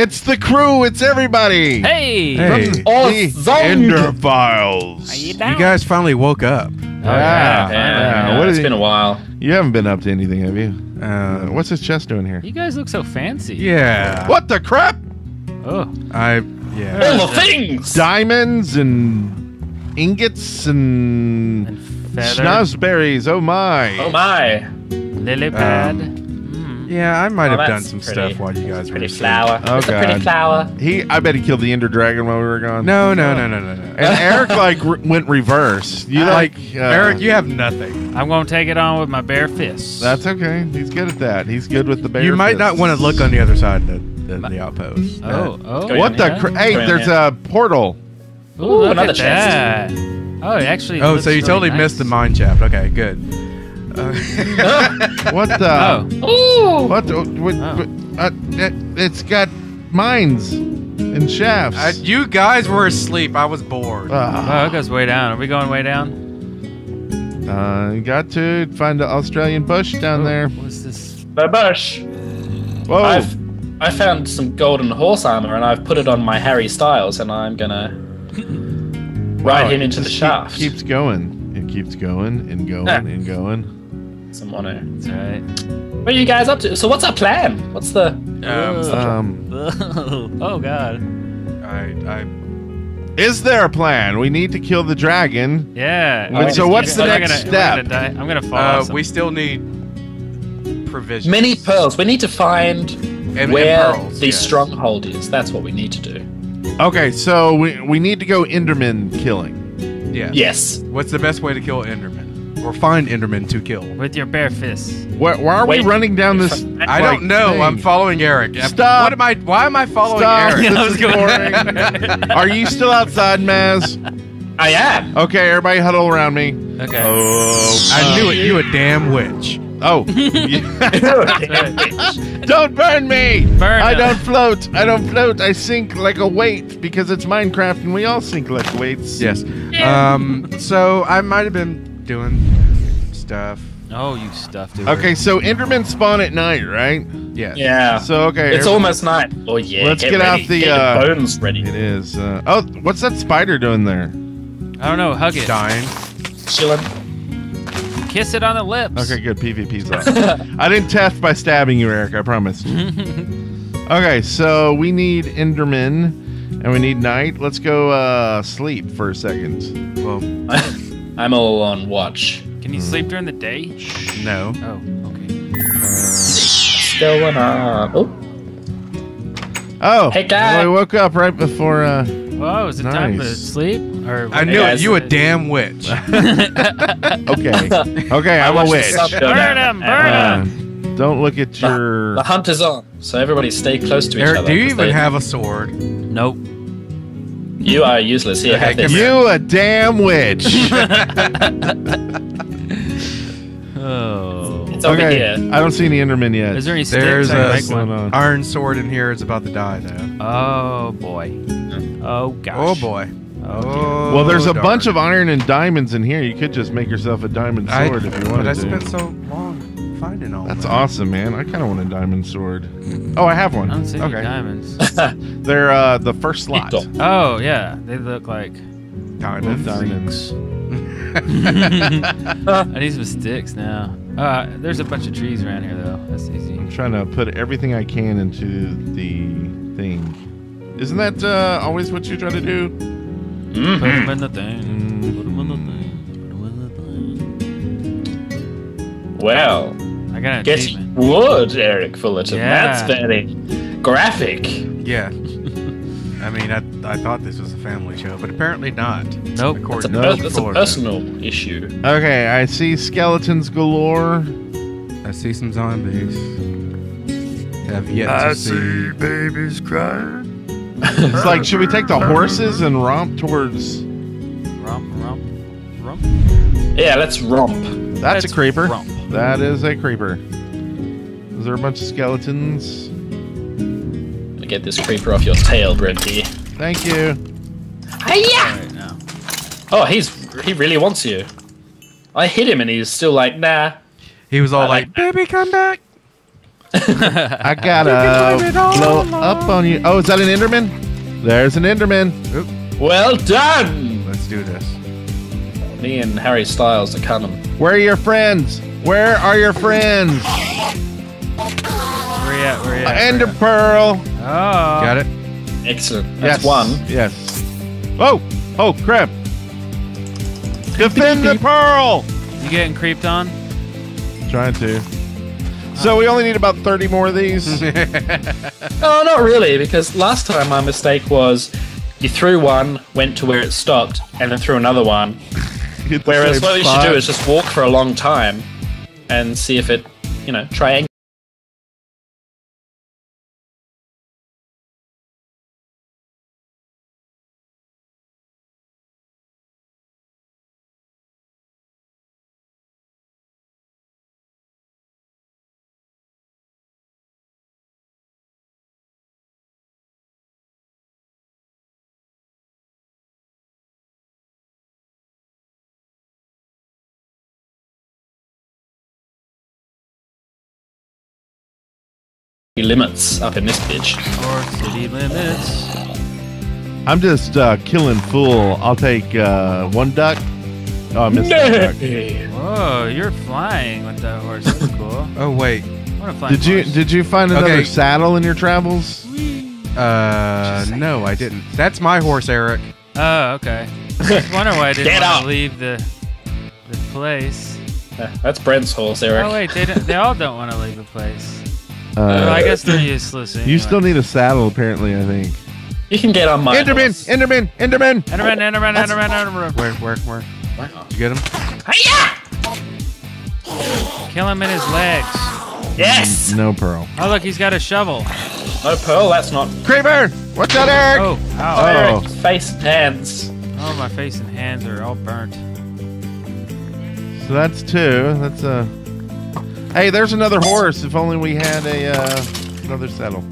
It's the crew. It's everybody. Hey. Hey. From the zombie. Ender Files. You You guys finally woke up. Oh, yeah. yeah. Yeah, What it's is been it? a while. You haven't been up to anything, have you? Uh, Uh, what's this chest doing here? You guys look so fancy. yeah. What the crap? Oh. I yeah. All the things. Diamonds and ingots and, And feather. schnozberries. Oh my. Oh my. Lily pad. Um. Yeah, I might Oh, have done some pretty- stuff while you guys were Pretty asleep. flower. Oh, It's a pretty God. flower. He, I bet he killed the Ender Dragon while we were gone. No, no, no, no, no, no. And Eric like r- went reverse. You like, uh, Eric, you have nothing. I'm gonna take it on with my bare fists. That's okay. He's good at that. He's good with the bare. you might not want to look on the other side of the, the, the outpost. Oh, oh. What the? yeah. Cr- hey, Go there's here. a portal. Ooh, look another at chest. that. Oh, actually. Oh, so you really totally nice. missed the mine shaft. Okay, good. Uh, What the? Oh. Ooh. What? the- what, Oh. what- uh, it, it's got mines and shafts. uh, you guys were asleep. I was bored. Ah. Oh, it goes way down. Are we going way down? Uh, you got to find the Australian bush down Oh, there. What's this? The bush. Whoa! I've I found some golden horse armor and I've put it on my Harry Styles and I'm gonna ride Wow, him into the just keep- shaft. keeps going. It keeps going and going Ah. and going. Some honor. That's right. What are you guys up to? So what's our plan? What's the? Um, Um, oh God. I, I, is there a plan? We need to kill the dragon. Yeah. Wait, so what's the gonna- next I'm gonna step? die. I'm gonna fall. uh, we still need provisions. Many pearls. We need to find And- and where pearls, the yes. stronghold is. That's what we need to do. Okay, so we we need to go Enderman killing. Yeah. Yes. What's the best way to kill Enderman? Or find Enderman to kill? with your bare fists. Why, why are Wait. we running down this? I don't know. thing? I'm following Eric. Stop. What am I? Why am I following Stop. Eric? This is going- boring. Are you still outside, Maz? I am. Okay, everybody huddle around me. Okay. Oh, I knew it. You a damn witch. oh! don't burn me! Burn I don't float. I don't float. I sink like a weight because it's Minecraft and we all sink like weights. Yes. Um. So I might have been doing stuff. Oh, you stuffed it. Okay, so Endermen spawn at night, right? Yeah. yeah. So okay, it's every- almost night. Oh yeah. Let's get ready. out the, Get your uh, bones ready. It is. Uh, oh, what's that spider doing there? I don't know. Hug it. Dying. Chilling. Kiss it on the lips. Okay, good. PvP's off. I didn't test by stabbing you, Eric. I promise. okay, so we need Enderman and we need night. Let's go uh, sleep for a second. Well, I'm all on watch. Can you sleep during the day? no. Oh, okay. Still on. Uh, oh. Oh, Hey, guy. I woke up right before. Uh, Whoa, is it time to sleep? Or I knew it. guys. You a damn witch. okay, okay, I'm a witch. Burn him! Burn Uh, him! don't look at The, your. the hunt is on, so everybody stay close to each Eric, other. do you even they- have a sword? Nope. You are useless. Here, Okay, have this. You a damn witch. Oh. It's over okay, here. I don't see any Endermen yet. Is there any sticks? There's I a make one. going on? iron sword in here. It's about to die though. Oh boy. Oh gosh. Oh boy. Oh. Oh. Well, there's a darn. bunch of iron and diamonds in here. You could just make yourself a diamond I- sword if you But wanted I to. spent so long finding all. That's that. awesome, man. I kind of want a diamond sword. Oh, I have one. I don't see any diamonds. they're uh, the first slot. Oh yeah, they look like Diamonds. Diamonds. I need some sticks now. Uh, there's a bunch of trees around here though. That's easy. I'm trying to put everything I can into the thing. Isn't that uh, always what you try to do? Put Mhm. them in the thing. Mm. Put them in the thing. Put them in the thing. Well, I mm. got an get achievement. wood, Eric Fullerton. Yeah. That's very graphic. Yeah. I mean, I, I thought this was a family show, but apparently not. Nope. That's a, No, per- that's a Florida. personal issue. Okay, I see skeletons galore. I see some zombies. Have yet to see. see babies crying. It's like, should we take the horses and romp towards? Rump, rump, rump. Yeah, let's romp. That's a Let's creeper. romp. That is a creeper. Is there a bunch of skeletons? Get this creeper off your tail, Brenty. Thank you. Hiya! Right now. Oh, he's he really wants you. I hit him and he's still like, nah. He was all I like, like "Baby, come back." I gotta blow up on you. Oh, is that an Enderman? There's an Enderman. Well done! Let's do this. Me and Harry Styles are coming. Where are your friends? Where are your friends? Where you at? Where you at? Ender Where pearl. you? Oh. Got it? Excellent. That's yes. one. Yes. Oh, oh, crap. Defend the pearl. You getting creeped on? Trying to. So we only need about 30 more of these. Oh, not really, because last time my mistake was you threw one, went to where it stopped, and then threw another one. Whereas what you should do is just walk for a long time and see if it, you know, triangle. Limits up in this bitch. Or city limits? I'm just uh, killing full. I'll take uh, one duck. Oh, I missed that duck. Whoa, you're flying with that horse. That's cool. Oh wait. What a flying Did you horse. did you find another Okay. saddle in your travels? Uh, no, I didn't. That's my horse, Eric. Oh, okay. I was wondering why I didn't want up. to leave the the place. That's Brent's horse, Eric. Oh wait, they don't, they all don't want to leave the place. Uh, well, I guess they're useless. Anyway. you still need a saddle, apparently. I think. You can get on my Enderman, horse. Enderman, Enderman. Enderman, Enderman, Enderman, Enderman. Where, where, where? Wow. You get him? Kill him in his legs. Yes! No pearl. Oh look, he's got a shovel. No pearl, that's not. Creeper, watch out, Eric. Oh, Oh, ow. Oh. Eric's face and hands. Oh, my face and hands are all burnt. So that's two. That's a. Hey, there's another horse. If only we had a uh, another saddle.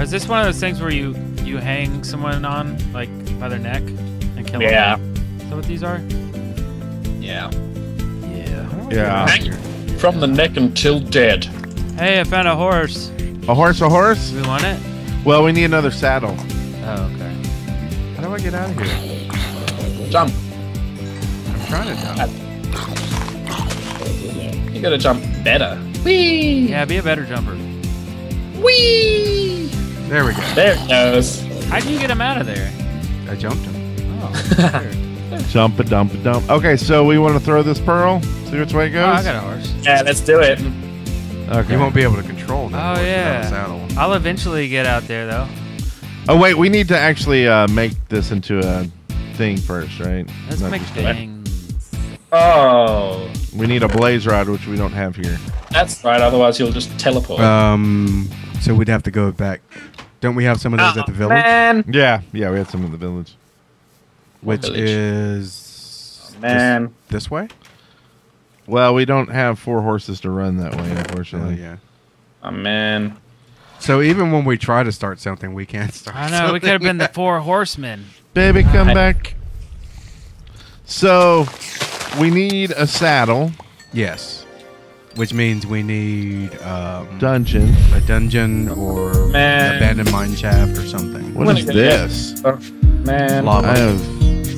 Is this one of those things where you you hang someone on like by their neck and kill Yeah. them? Is that what these are? Yeah. Yeah. Yeah. Hang from the neck until dead. Hey, I found a horse. A horse, a horse. We want it? Well, we need another saddle. Oh, okay. How do I get out of here? Jump. I'm trying to jump. You gotta jump better. Whee! Yeah, be a better jumper. Whee! There we go. There it goes. How'd you get him out of there? I jumped him. Oh. Jump a dump a dump. Okay, so we want to throw this pearl. See which way it oh, goes. I got a horse. Yeah, let's do it. Okay. You won't be able to control that Oh, yeah. saddle. I'll eventually get out there though. Oh wait, we need to actually uh, make this into a thing first, right? Let's Not make just- things. Oh. We need a blaze rod, which we don't have here. That's right, otherwise you'll just teleport. Um, so we'd have to go back. Don't we have some of those at the village? Man. Yeah, yeah, we had some in the village. Which village? is Man. just this way? Well, we don't have four horses to run that way, Oh unfortunately. yeah. Oh, man. So even when we try to start something, we can't start. I know we could have been the four horsemen. Baby, come I- back. So, we need a saddle, Yes, which means we need um, dungeon. a dungeon or Man. abandoned mine shaft or something. What Wanna is get this? Man. Lava. Have.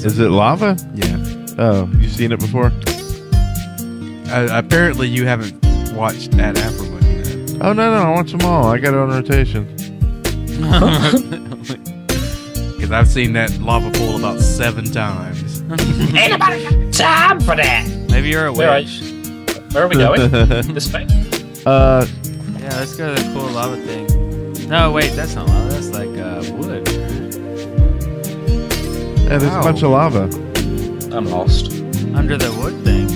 Is it lava? Yeah. Oh, you seen it before? Uh, apparently, you haven't watched Ad Afro yet. Oh no, no, I watch them all. I got it on rotation. Because I've seen that lava pool about seven times. Ain't nobody got time for that. Maybe you're a Where are witch. Where are we going? this way? uh, Yeah, let's go to the cool lava thing. No, wait, that's not lava. That's like uh, wood. yeah, there's a bunch of lava. I'm lost. Under the wood thing.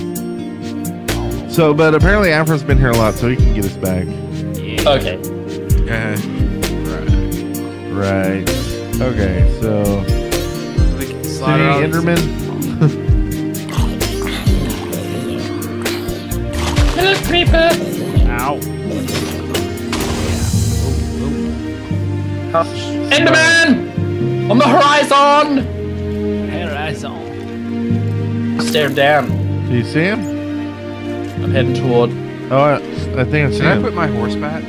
So, but apparently Afro's been here a lot, so he can get us back. Yeah. Okay. Uh, Right. Okay, so We can City slaughter all these- Enderman. Hello, creeper. Ow. Enderman! On the horizon! Horizon. Stare down. Do you see him? I'm heading toward Oh, I, I think I see Should I put my horse back?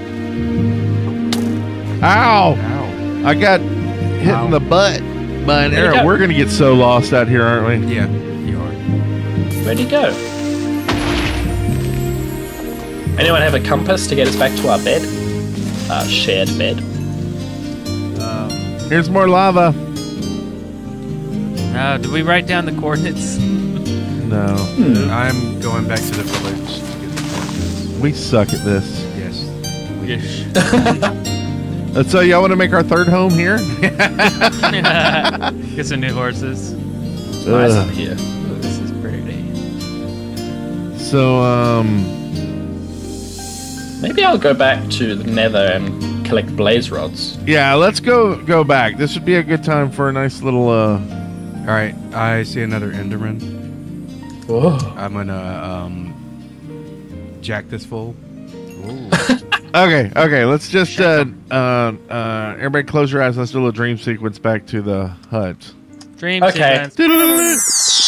Ow! Ow. I got hit Ow. in the butt by an Where'd he arrow. go? We're gonna get so lost out here, aren't we? Yeah, you are. Where'd he go? Anyone have a compass to get us back to our bed? Our shared bed. Um, Here's more lava. uh, did we write down the coordinates? No, I'm going back to the village to get the horses. we suck at this. Yes. Uh, so y'all want to make our third home here? Get some new horses. It's nice up here. Oh, this is pretty. So um, Maybe I'll go back to the nether and collect blaze rods. yeah, let's go go back. This would be a good time for a nice little uh. All right, I see another Enderman. Whoa. I'm gonna um, jack this fool. Okay, okay. Let's just uh, uh, uh, everybody close your eyes. Let's do a little dream sequence back to the hut. Dream Okay. sequence.